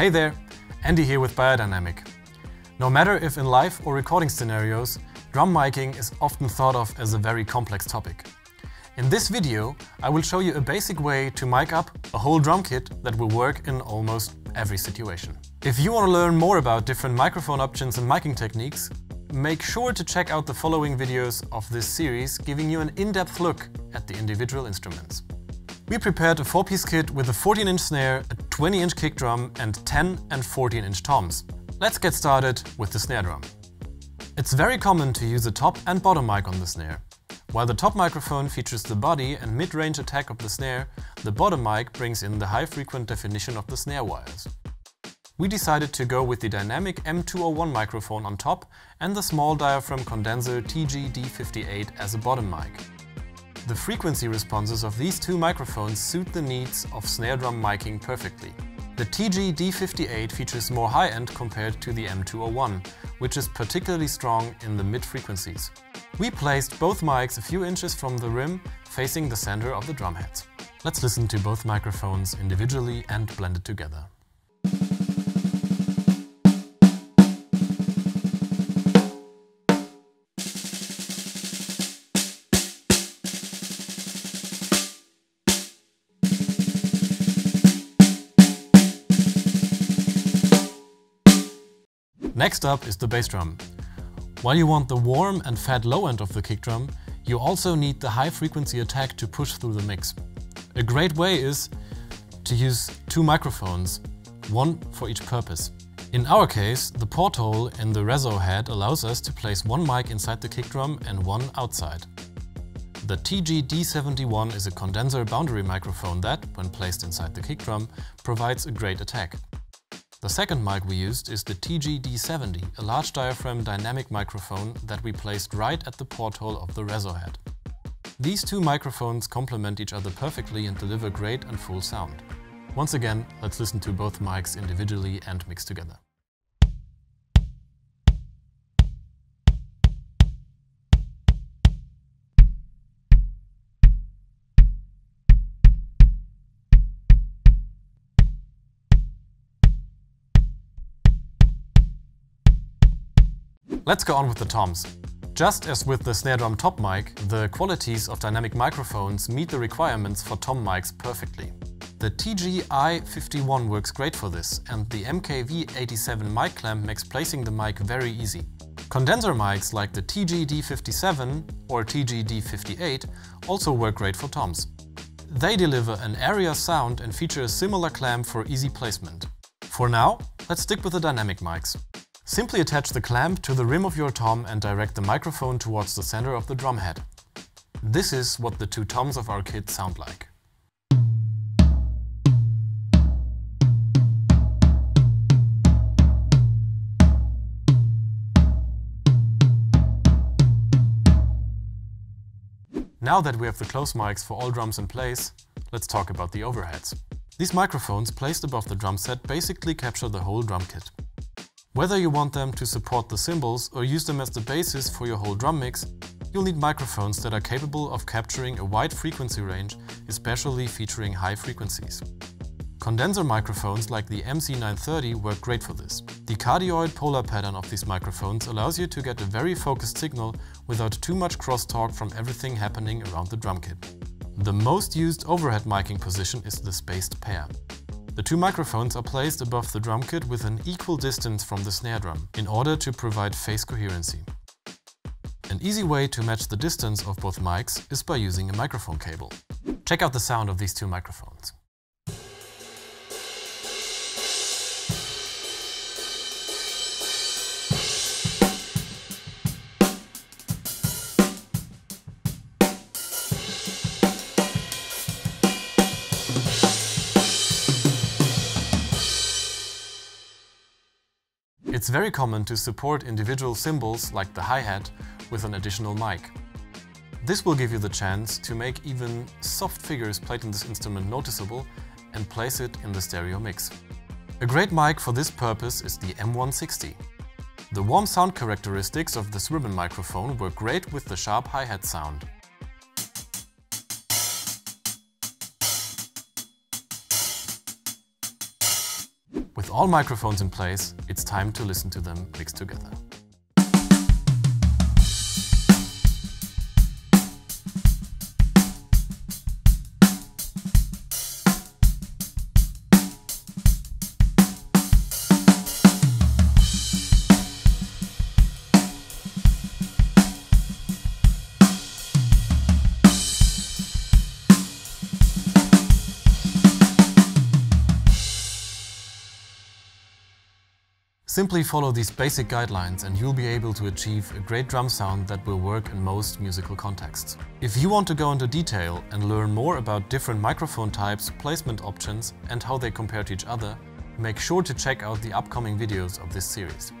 Hey there, Andy here with beyerdynamic. No matter if in live or recording scenarios, drum miking is often thought of as a very complex topic. In this video, I will show you a basic way to mic up a whole drum kit that will work in almost every situation. If you want to learn more about different microphone options and miking techniques, make sure to check out the following videos of this series giving you an in-depth look at the individual instruments. We prepared a 4-piece kit with a 14-inch snare, a 20-inch kick drum and 10 and 14-inch toms. Let's get started with the snare drum. It's very common to use a top and bottom mic on the snare. While the top microphone features the body and mid-range attack of the snare, the bottom mic brings in the high-frequent definition of the snare wires. We decided to go with the dynamic M201 microphone on top and the small diaphragm condenser TG-D58 as a bottom mic. The frequency responses of these two microphones suit the needs of snare drum miking perfectly. The TG-D58 features more high-end compared to the M201, which is particularly strong in the mid-frequencies. We placed both mics a few inches from the rim, facing the center of the drum heads. Let's listen to both microphones individually and blended together. Next up is the bass drum. While you want the warm and fat low end of the kick drum, you also need the high frequency attack to push through the mix. A great way is to use two microphones, one for each purpose. In our case, the porthole in the reso head allows us to place one mic inside the kick drum and one outside. The TG-D71 is a condenser boundary microphone that, when placed inside the kick drum, provides a great attack. The second mic we used is the TG-D70, a large diaphragm dynamic microphone that we placed right at the porthole of the reso head. These two microphones complement each other perfectly and deliver great and full sound. Once again, let's listen to both mics individually and mixed together. Let's go on with the toms. Just as with the snare drum top mic, the qualities of dynamic microphones meet the requirements for tom mics perfectly. The TG-I51 works great for this, and the MKV87 mic clamp makes placing the mic very easy. Condenser mics like the TG-D57 or TG-D58 also work great for toms. They deliver an area sound and feature a similar clamp for easy placement. For now, let's stick with the dynamic mics. Simply attach the clamp to the rim of your tom and direct the microphone towards the center of the drum head. This is what the two toms of our kit sound like. Now that we have the close mics for all drums in place, let's talk about the overheads. These microphones placed above the drum set basically capture the whole drum kit. Whether you want them to support the cymbals or use them as the basis for your whole drum mix, you'll need microphones that are capable of capturing a wide frequency range, especially featuring high frequencies. Condenser microphones like the MC930 work great for this. The cardioid polar pattern of these microphones allows you to get a very focused signal without too much crosstalk from everything happening around the drum kit. The most used overhead miking position is the spaced pair. The two microphones are placed above the drum kit with an equal distance from the snare drum, in order to provide phase coherency. An easy way to match the distance of both mics is by using a microphone cable. Check out the sound of these two microphones. It's very common to support individual cymbals like the hi-hat with an additional mic. This will give you the chance to make even soft figures played in this instrument noticeable and place it in the stereo mix. A great mic for this purpose is the M160. The warm sound characteristics of this ribbon microphone work great with the sharp hi-hat sound. With all microphones in place, it's time to listen to them mixed together. Simply follow these basic guidelines and you'll be able to achieve a great drum sound that will work in most musical contexts. If you want to go into detail and learn more about different microphone types, placement options and how they compare to each other, make sure to check out the upcoming videos of this series.